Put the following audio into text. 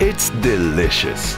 It's delicious.